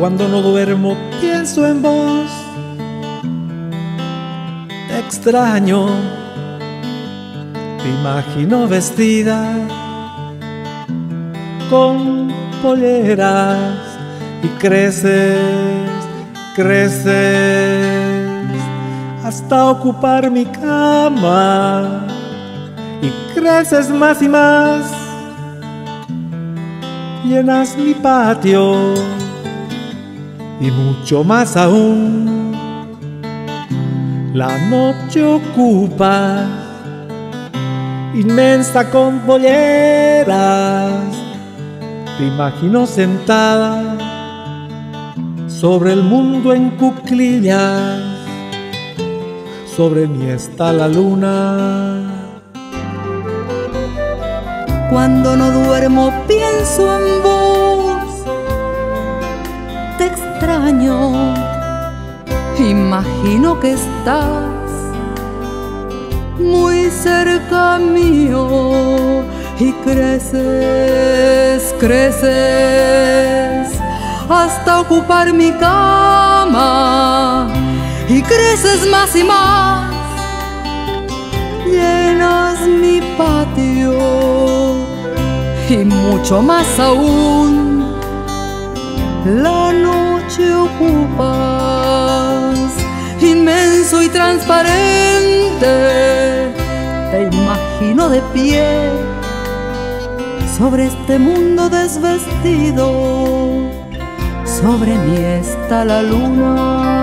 Cuando no duermo pienso en vos, te extraño, te imagino vestida con polleras y creces, creces hasta ocupar mi cama. Y creces más y más, llenas mi patio y mucho más aún. La noche ocupa inmensa con polleras, te imagino sentada sobre el mundo en cuclillas, sobre mí está la luna. Cuando no duermo pienso en vos, imagino que estás muy cerca mío y creces, creces hasta ocupar mi cama y creces más y más, llenas mi patio y mucho más aún. La noche transparente, te imagino de pie sobre este mundo desvestido sobre mí está la luna.